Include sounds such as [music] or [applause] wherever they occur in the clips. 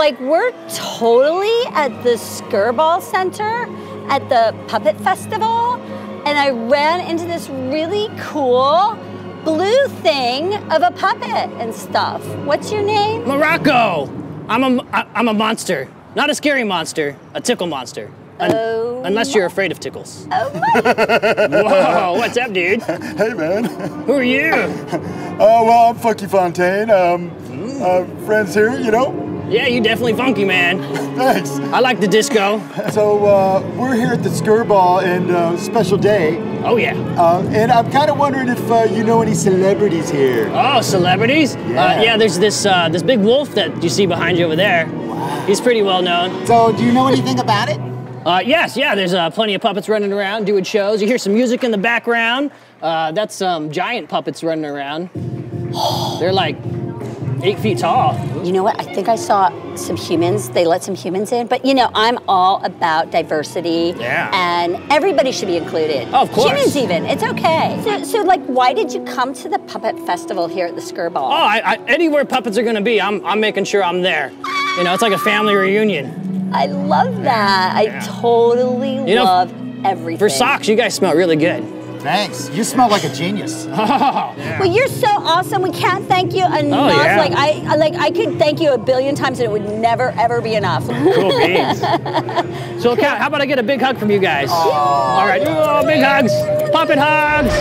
So, like, we're totally at the Skirball Center at the Puppet Festival, and I ran into this really cool blue thing of a puppet and stuff. What's your name? Mo'Roko! I'm a, I'm a monster. Not a scary monster, a tickle monster. Un- Oh unless you're afraid of tickles. Oh my! [laughs] Whoa, what's up, dude? Hey, man. Who are you? [laughs] Oh, well, I'm Funky Fontane. Um, uh, friends here, you know? Yeah, you definitely funky, man. Thanks. I like the disco. So, uh, we're here at the Skirball and uh, special day. Oh, yeah. Uh, and I'm kind of wondering if uh, you know any celebrities here. Oh, celebrities? Yeah. Uh, yeah, there's this uh, this big wolf that you see behind you over there. Wow. He's pretty well known. So, do you know anything about it? Uh, yes, yeah, there's uh, plenty of puppets running around doing shows. You hear some music in the background. Uh, that's some giant puppets running around. They're like eight feet tall. You know what? I think I saw some humans. They let some humans in, but you know, I'm all about diversity. Yeah. And everybody should be included. Oh, of course. Humans, even. It's okay. So, so, like, why did you come to the puppet festival here at the Skirball? Oh, I, I, anywhere puppets are gonna be, I'm, I'm making sure I'm there. You know, it's like a family reunion. I love that. I totally You know, love everything. For socks, you guys smell really good. Thanks. You smell like a genius. [laughs] Well, you're so awesome. We can't thank you oh, enough. Oh, yeah. Like I, I- like I could thank you a billion times, and it would never ever be enough. Cool beans. [laughs] so, Kat, how about I get a big hug from you guys? All right, oh, big hugs, puppet hugs.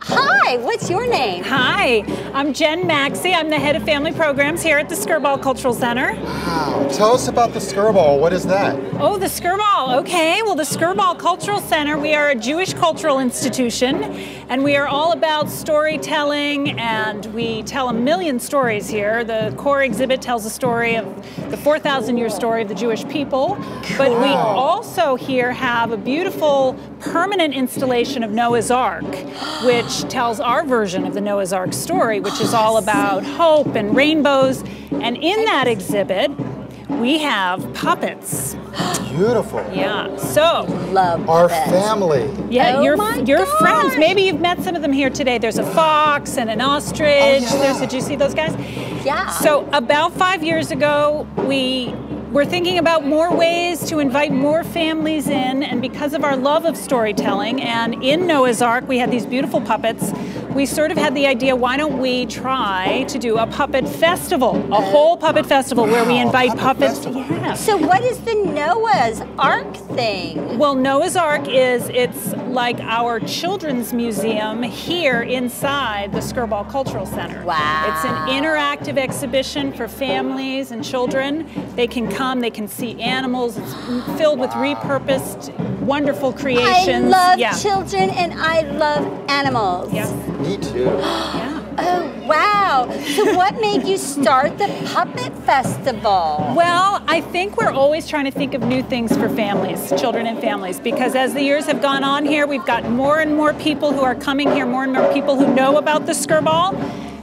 Hi, what's your name? Hi, I'm Jen Maxcy. I'm the head of family programs here at the Skirball Cultural Center. Wow. Tell us about the Skirball. What is that? Oh, the Skirball. Okay, well, the Skirball Cultural Center, we are a Jewish cultural institution, and we are all about storytelling, and we tell a million stories here. The core exhibit tells a story of the 4,000 year story of the Jewish people, but we also here have a beautiful permanent installation of Noah's Ark, which tells our version of the Noah's Ark story, which is all about hope and rainbows. And in that exhibit, we have puppets. Beautiful. Yeah. So, Love Our puppets. family. yeah, Oh your my your friends. Maybe you've met some of them here today. There's a fox and an ostrich. Oh, yeah. There's did you see those guys? Yeah. So about five years ago, we were thinking about more ways to invite more families in, and because of our love of storytelling, and in Noah's Ark, we had these beautiful puppets. We sort of had the idea, why don't we try to do a puppet festival, a whole puppet festival where we invite puppet puppets. festival. Yeah. So what is the Noah's Ark thing? Well, Noah's Ark is it's like our children's museum here inside the Skirball Cultural Center. Wow. It's an interactive exhibition for families and children. They can come, they can see animals. It's filled with repurposed, wonderful creations. I creations. love yeah. children and I love animals. Yeah. Me too. Yeah. [gasps] Oh wow! So what made you start the puppet festival? Well, I think we're always trying to think of new things for families, children and families, because as the years have gone on here, we've got more and more people who are coming here, more and more people who know about the Skirball.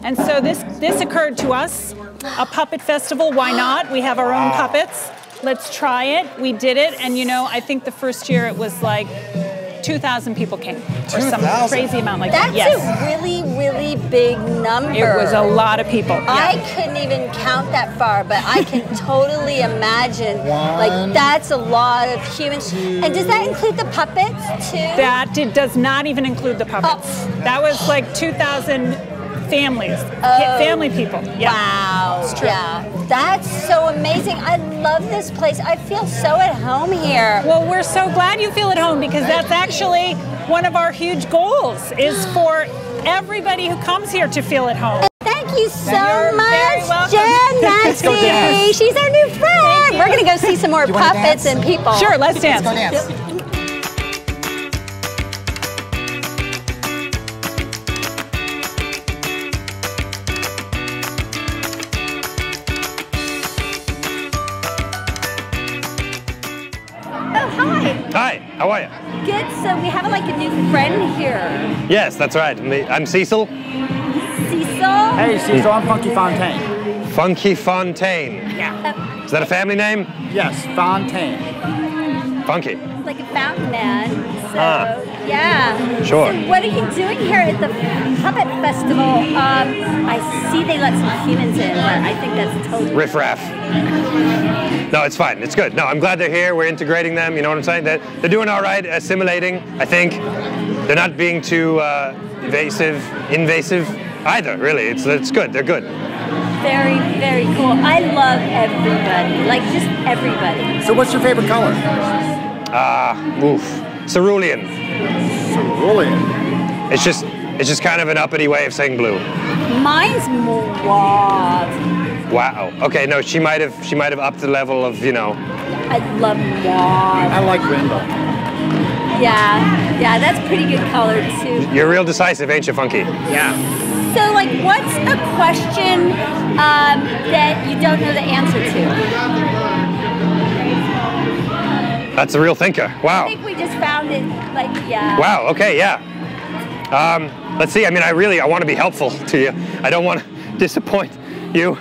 And so this this occurred to us, a puppet festival, why not? We have our own puppets. Let's try it. We did it, and you know, I think the first year it was like 2,000 people came, or some 2,000? crazy amount like That's that. Yes, a really, really big number. it was a lot of people. I couldn't even count that far, but I can [laughs] totally imagine. One, like that's a lot of humans. And does that include the puppets too? That did, does not even include the puppets. Oh. That was like 2,000 families, Oh. family people. Yeah. Wow. It's Yeah. That's so amazing. I love this place. I feel so at home here. Well, we're so glad you feel at home because that's actually one of our huge goals is for everybody who comes here to feel at home. Thank you so You're much, welcome. Jen [laughs] Let's Maxcy. She's our new friend. We're gonna go see some more puppets and people. Sure, let's Let's go dance. Hi. Hi, how are you? Good. So we have like a new friend here. Yes, that's right. I'm Cecil. Cecil. Hey, Cecil, I'm Funky Fontane. Funky Fontane. Yeah. Is that a family name? Yes, Fontane. Funky. Like a fountain man. Uh-huh. yeah. Sure. So what are you doing here at the puppet festival? Um, I see they let some humans in, but I think that's totally Riff raff. No, it's fine. It's good. No, I'm glad they're here. We're integrating them. You know what I'm saying? They're, they're doing all right, assimilating. I think they're not being too uh, evasive, invasive either. Really, it's it's good. They're good. very, very cool. I love everybody, like just everybody. So what's your favorite color? Ah, oof. Cerulean. Cerulean. It's just it's just kind of an uppity way of saying blue. Mine's mauve. Wow. Okay. No, she might have she might have upped the level of you know. I love mauve. I like rainbow. Yeah, yeah, that's pretty good color too. You're real decisive, ain't you, Funky? Yeah. So, like, what's a question um, that you don't know the answer to? That's a real thinker. Wow. I think we just found it. Like, yeah. Wow. Okay. Yeah. Um, let's see. I mean, I really I want to be helpful to you. I don't want to [laughs] disappoint you.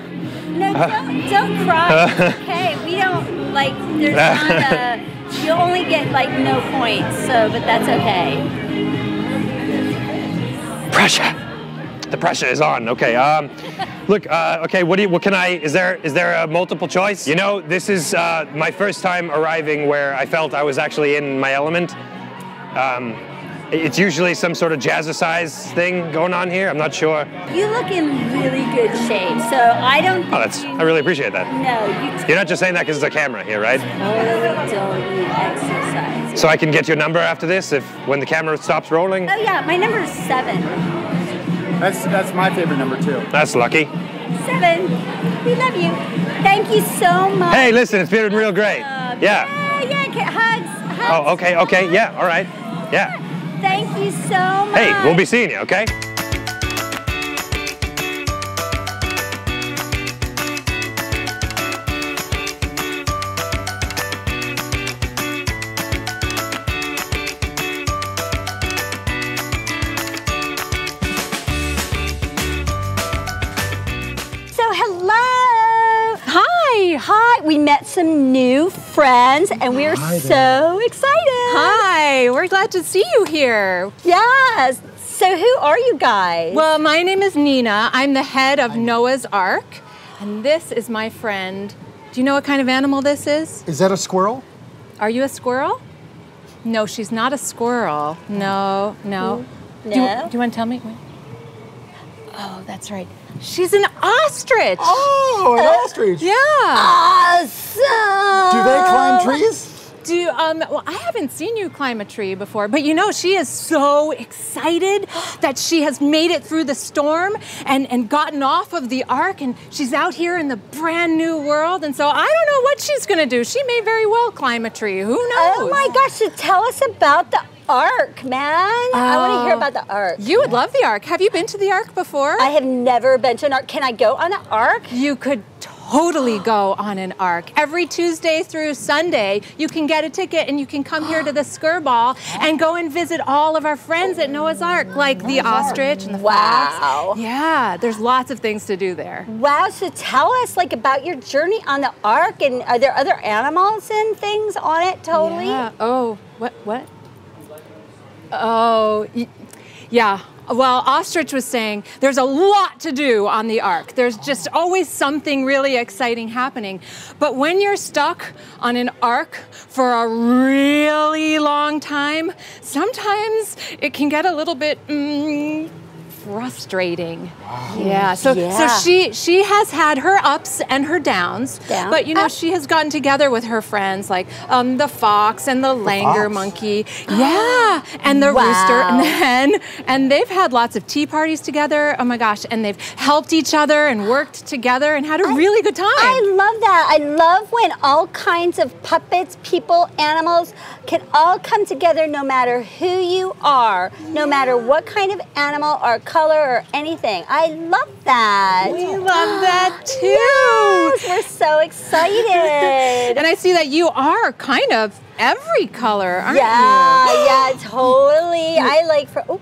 No, uh, don't, don't cry. Uh, it's okay, we don't like. There's uh, not a. [laughs] you'll only get like no points, so but that's okay. Pressure. The pressure is on. Okay. Um, look. Uh, okay. What do you? What can I? Is there? Is there a multiple choice? You know, this is uh, my first time arriving where I felt I was actually in my element. Um, it's usually some sort of jazzercise thing going on here. I'm not sure. You look in really good shape, so I don't. Oh, that's. I really appreciate that. No, you You're not just saying that because it's a camera here, right? totally don't need exercise. So I can get your number after this if when the camera stops rolling. Oh yeah, my number is seven. That's that's my favorite number too. That's lucky. Seven. We love you. Thank you so much. Hey, listen, it's been real great. Yeah. Yeah, yeah. okay, Hugs. Hugs. Oh, okay, okay, yeah, all right. Yeah. Thank you so much. Hey, we'll be seeing you, okay? Met some new friends, and we are so excited. Hi, we're glad to see you here. Yes. So who are you guys? Well, my name is Nina. I'm the head of Noah's Ark, and this is my friend. Do you know what kind of animal this is? Is that a squirrel? Are you a squirrel? No, she's not a squirrel. No, no. Mm, do, you, No. do you want to tell me? Wait. Oh, that's right. She's an ostrich. Oh, an ostrich. Yeah. awesome. Do they climb trees? Do um well I haven't seen you climb a tree before, but you know she is so excited [gasps] that she has made it through the storm and and gotten off of the ark and she's out here in the brand new world and so I don't know what she's going to do. She may very well climb a tree. Who knows? Oh my gosh! So tell us about the ark, man. I want to hear Oh. about the ark. You would love the ark. Have you been to the ark before? I have never been to an ark. Can I go on an ark? You could totally go on an ark. Every Tuesday through Sunday, you can get a ticket and you can come here to the Skirball and go and visit all of our friends at Noah's Ark, like the ostrich and the Wow. fox. Yeah, there's lots of things to do there. Wow. So tell us like about your journey on the ark, and are there other animals and things on it? Totally. Yeah. Oh, what? What? Oh, yeah. Well, Ostrich was saying there's a lot to do on the ark. There's just always something really exciting happening. But when you're stuck on an ark for a really long time, sometimes it can get a little bit mm, frustrating. Yeah. So Yeah. so she she has had her ups and her downs. Down, But you know up. she has gotten together with her friends like um, the fox and the, langer fox? monkey. [gasps] Yeah. And the rooster and the hen. And they've had lots of tea parties together. Oh my gosh. And they've helped each other and worked together and had a really good time. I love that. I love when all kinds of puppets, people, animals can all come together no matter who you are, no matter what kind of animal or color or anything. I love that. we love that too. Yes, we're so [laughs] excited. And I see that you are kind of every color, aren't yeah, you? yeah, yeah, totally. [laughs] I like for. Oh,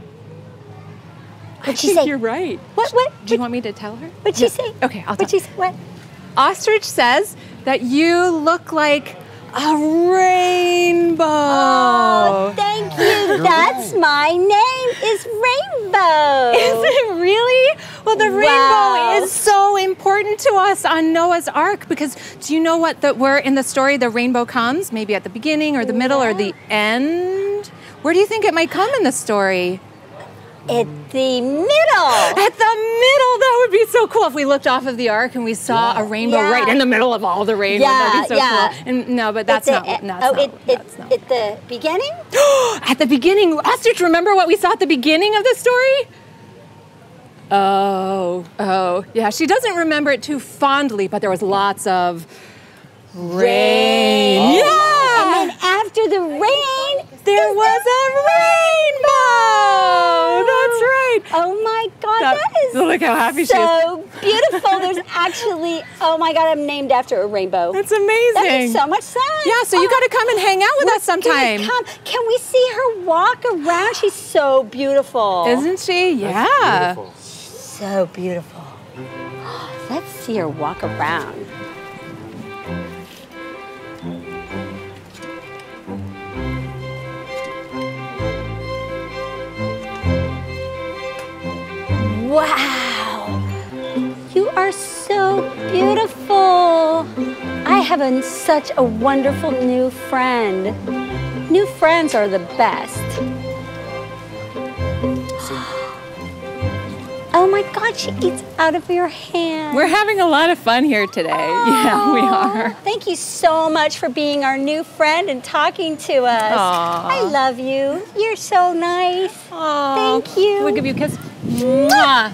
I What'd she think say? you're right. what? What? Do you want me to tell her? What'd she say? Okay, I'll What'd she say? What? Ostrich says that you look like a rainbow. Oh, thank you. That's [laughs] my name is Rainbow. Is it really? Well, the Wow. rainbow is so important to us on Noah's Ark because do you know what that where in the story the rainbow comes? Maybe at the beginning or the middle or the end? Where do you think it might come in the story? At the middle. At the middle, that would be so cool if we looked off of the ark and we saw a rainbow Yeah. right in the middle of all the rainbow. Yeah, That'd be so yeah. cool. And no, but that's At not. the- no, oh, that's oh, not, it, it, not. [gasps] at the beginning? At the beginning, Ostrich, remember what we saw at the beginning of the story? Oh, oh, yeah. She doesn't remember it too fondly, but there was lots of rain. And Yeah. then after the rain, There was a rainbow. That's right. oh my God, That- that is look how happy she is. so beautiful. There's actually, oh my God, I'm named after a rainbow. That's amazing. That amazing. makes so much sense. Yeah, so you oh, got to come and hang out with us sometime. Come. Can we see her walk around? She's so beautiful. Isn't she? Yeah. so beautiful. [gasps] Let's see her walk around. Have a, such a wonderful new friend. New friends are the best. Oh my God, she eats out of your hand. We're having a lot of fun here today. [laughs] Yeah, we are. Thank you so much for being our new friend and talking to us. Aw. I love you. You're so nice. Aw. Thank you. We'll give you a kiss. Mwah.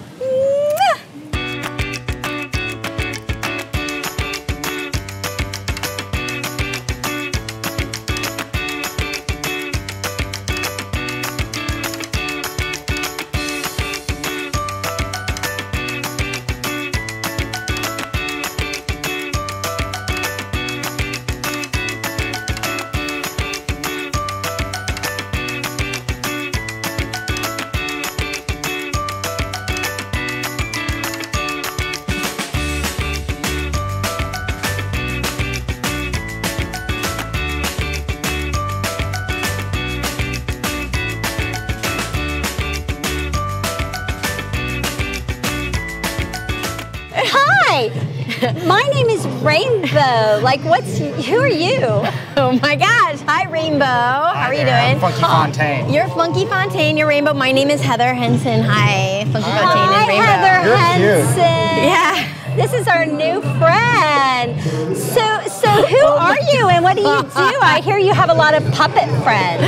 Hi. My name is Rainbow. Like, what's who are you? Oh my gosh. Hi, Rainbow. How are you doing? I'm Funky Fontane. You're Funky Fontane. You're Rainbow. My name is Heather Henson. Hi, Funky Fontane Hi, and Rainbow. Heather You're cute. Henson. Yeah. This is our new friend. So, so who are you and what do you do? I hear you have a lot of puppet friends.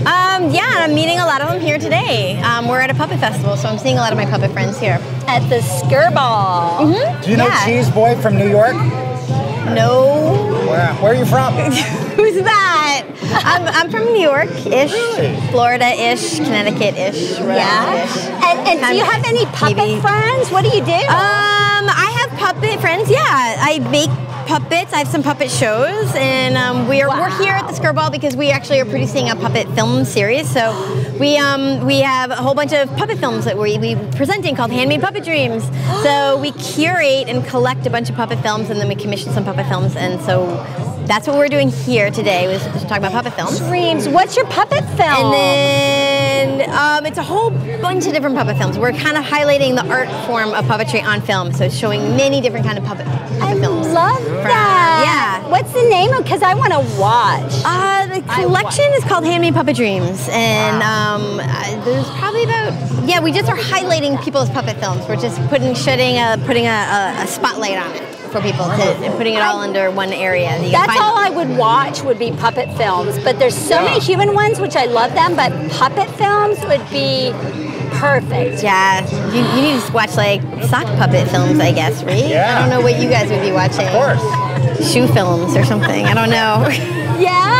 Um, yeah, I'm meeting a lot of them here today. Um, we're at a puppet festival, so I'm seeing a lot of my puppet friends here. At the Skirball. Do you know Yeah. Cheese Boy from New York? No. Where, where are you from? [laughs] Who's that? I'm, I'm from New York-ish, Really? Florida-ish, Connecticut-ish, Rhode Yeah. And, and do you have any puppet Maybe. friends? What do you do? Um, I have puppet friends. Yeah, I make puppets. I have some puppet shows, and um, we're we're here at the Skirball because we actually are producing a puppet film series. So we um we have a whole bunch of puppet films that we we presenting called Handmade Puppet Dreams. so we curate and collect a bunch of puppet films, and then we commission some puppet films, and so. That's what we're doing here today. Was to talk about puppet films. Dreams. What's your puppet film? And um, it's a whole bunch of different puppet films. We're kind of highlighting the art form of puppetry on film, so it's showing many different kind of puppet, puppet I films. love that. yeah. What's the name of? Because I want to watch. Uh, the collection is called Handmade Puppet Dreams, and um, uh, there's probably about yeah. We just are highlighting people's puppet films. We're just putting shedding a putting a, a, a spotlight on it for people to and putting it all under one area. You That's all them. I would watch would be puppet films. But there's so many human ones which I love them, but puppet films would be perfect. Yeah, you, you need to watch like sock puppet films, I guess, right? Yeah. I don't know what you guys would be watching. Of course. Shoe films or something. I don't know. [laughs] Yeah.